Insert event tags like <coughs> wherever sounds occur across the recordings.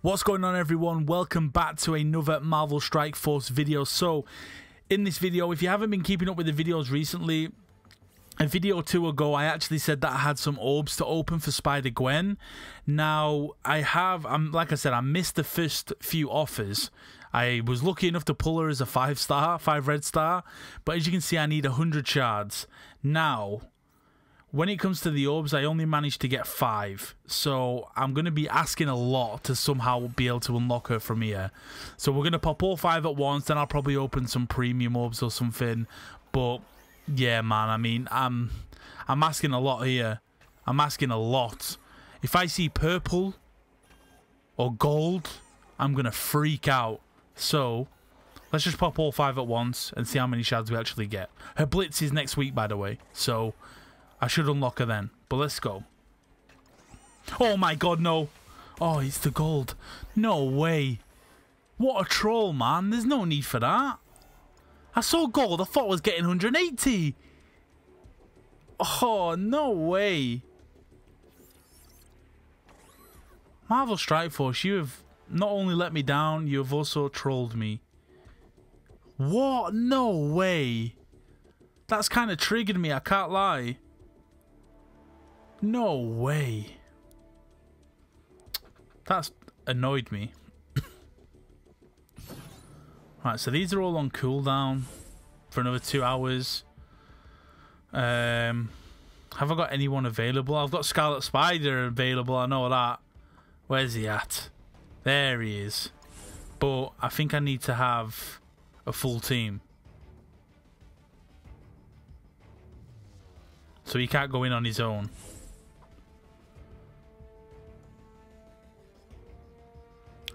What's going on everyone? Welcome back to another Marvel Strike Force video. So, in this video, if you haven't been keeping up with the videos recently, a video or two ago, I actually said that I had some orbs to open for Spider-Gwen. Now, I have, I'm like I said, I missed the first few offers. I was lucky enough to pull her as a 5 star, 5 red star, but as you can see, I need 100 shards. Now, when it comes to the orbs, I only managed to get five. So I'm going to be asking a lot to somehow be able to unlock her from here. So we're going to pop all five at once. Then I'll probably open some premium orbs or something. But yeah, man, I mean, I'm, I'm asking a lot here. I'm asking a lot. If I see purple or gold, I'm going to freak out. So let's just pop all five at once and see how many shards we actually get. Her blitz is next week, by the way. So I should unlock her then. But let's go. Oh my god, no. Oh, it's the gold. No way. What a troll, man. There's no need for that. I saw gold. I thought I was getting 180. Oh, no way. Marvel Strike Force, you have not only let me down, you have also trolled me. What? No way. That's kind of triggered me, I can't lie. No way. That's annoyed me. <coughs> right, so these are all on cooldown for another two hours. Um, have I got anyone available? I've got Scarlet Spider available, I know that. Where's he at? There he is. But I think I need to have a full team. So he can't go in on his own.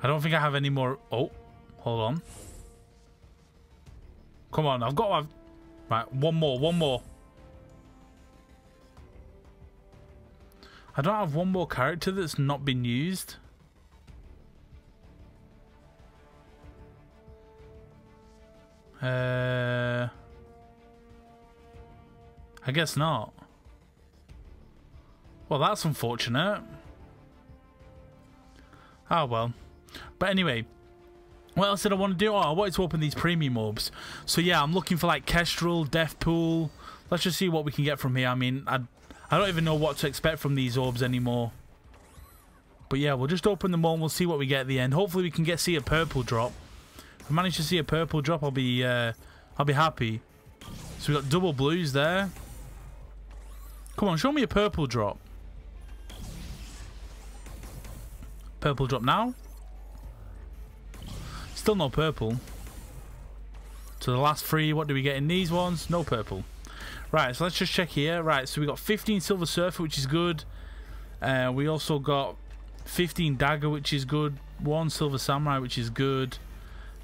I don't think I have any more. Oh, hold on. Come on, I've got. Right, one more, one more. I don't have one more character that's not been used. Uh, I guess not. Well, that's unfortunate. Oh well. But anyway, what else did I want to do? Oh, I wanted to open these premium orbs. So yeah, I'm looking for like Kestrel, Deadpool. Let's just see what we can get from here. I mean, I, I don't even know what to expect from these orbs anymore. But yeah, we'll just open them all and we'll see what we get at the end. Hopefully we can get see a purple drop. If I manage to see a purple drop, I'll be uh, I'll be happy. So we got double blues there. Come on, show me a purple drop. Purple drop now. Still no purple. So the last three, what do we get in these ones? No purple. Right, so let's just check here. Right, so we got 15 Silver Surfer, which is good. Uh, we also got 15 Dagger, which is good. One Silver Samurai, which is good.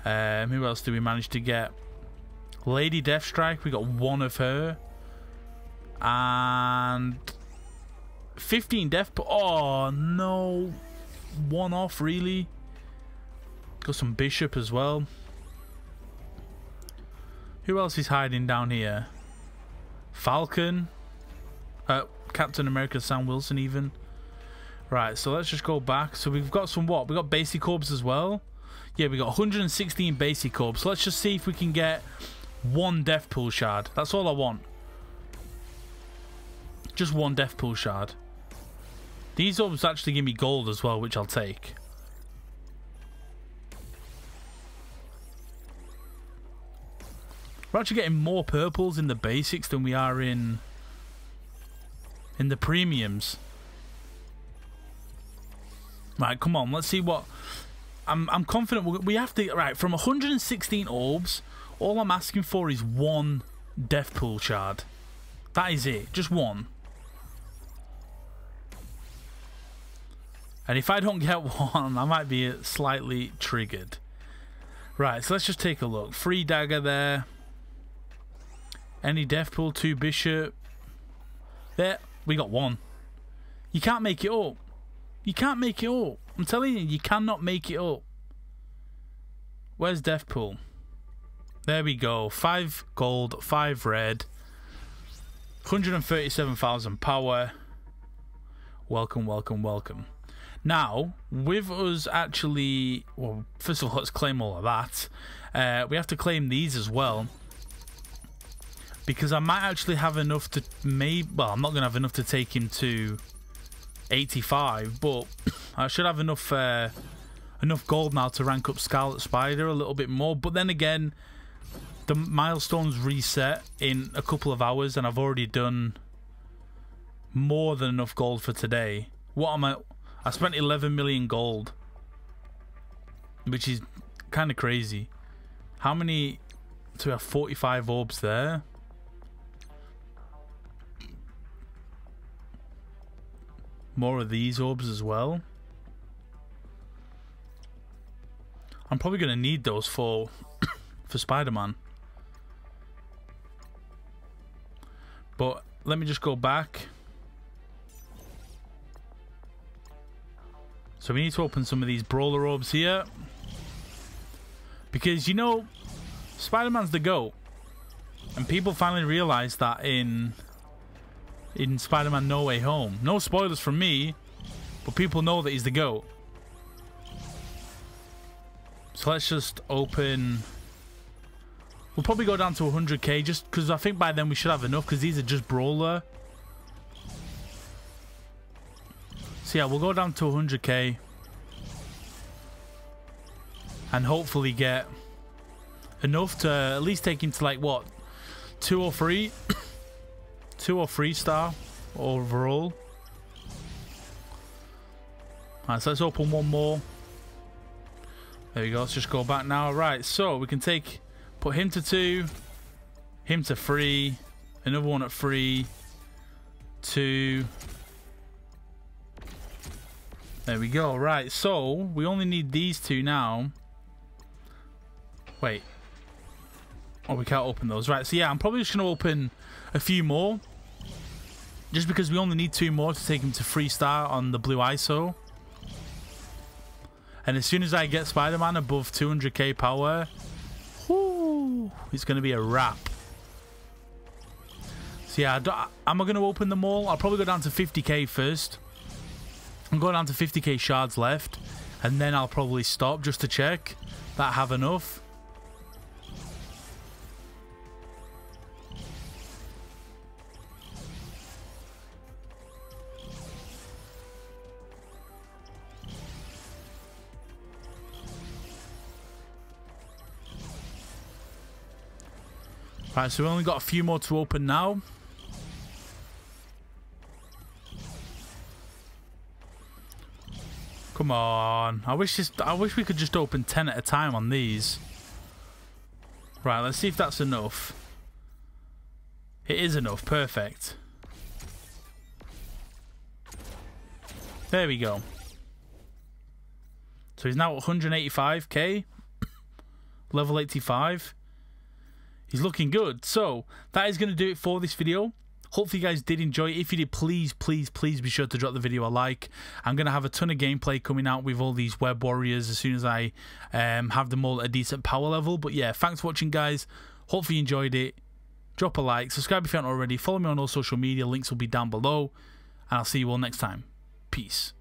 Um, who else do we manage to get? Lady Deathstrike, we got one of her. And 15 Death... Oh, no. One off, really? Got some bishop as well. Who else is hiding down here? Falcon. Uh, Captain America, Sam Wilson even. Right, so let's just go back. So we've got some what? We've got basic orbs as well. Yeah, we got 116 basic orbs. So let's just see if we can get one Deadpool shard. That's all I want. Just one Deadpool shard. These orbs actually give me gold as well, which I'll take. We're actually getting more purples in the basics than we are in in the premiums. Right, come on, let's see what I'm I'm confident we have to right from 116 orbs. All I'm asking for is one Deadpool shard. That is it, just one. And if I don't get <laughs> one, I might be slightly triggered. Right, so let's just take a look. Free dagger there. Any Deadpool, two Bishop. There, we got one. You can't make it up. You can't make it up. I'm telling you, you cannot make it up. Where's Deadpool? There we go. Five gold, five red. 137,000 power. Welcome, welcome, welcome. Now, with us actually, well, first of all, let's claim all of that. Uh, we have to claim these as well. Because I might actually have enough to, maybe, well, I'm not going to have enough to take him to 85, but I should have enough uh, enough gold now to rank up Scarlet Spider a little bit more. But then again, the milestones reset in a couple of hours, and I've already done more than enough gold for today. What am I? I spent 11 million gold, which is kind of crazy. How many? So we have 45 orbs there. More of these orbs as well. I'm probably going to need those for <coughs> for Spider-Man. But let me just go back. So we need to open some of these brawler orbs here. Because, you know, Spider-Man's the GOAT. And people finally realized that in in Spider-Man No Way Home. No spoilers from me, but people know that he's the GOAT. So let's just open... We'll probably go down to 100k just because I think by then we should have enough because these are just brawler. So yeah, we'll go down to 100k. And hopefully get enough to at least take him to like what? Two or three? <coughs> Two or three star overall. Alright, so let's open one more. There we go. Let's just go back now. Right, so we can take, put him to two, him to three, another one at three, two. There we go. Right, so we only need these two now. Wait. Oh, we can't open those. Right, so yeah, I'm probably just going to open a few more. Just because we only need two more to take him to free star on the blue ISO. And as soon as I get Spider-Man above 200k power, whoo, it's going to be a wrap. So yeah, am I going to open them all? I'll probably go down to 50k first. I'm going down to 50k shards left. And then I'll probably stop just to check that I have enough. Right, so we've only got a few more to open now. Come on. I wish this I wish we could just open 10 at a time on these. Right, let's see if that's enough. It is enough. Perfect. There we go. So he's now 185k. <coughs> Level 85. He's looking good. So that is going to do it for this video. Hopefully you guys did enjoy it. If you did, please, please, please be sure to drop the video a like. I'm going to have a ton of gameplay coming out with all these web warriors as soon as I um, have them all at a decent power level. But yeah, thanks for watching, guys. Hopefully you enjoyed it. Drop a like. Subscribe if you haven't already. Follow me on all social media. Links will be down below. And I'll see you all next time. Peace.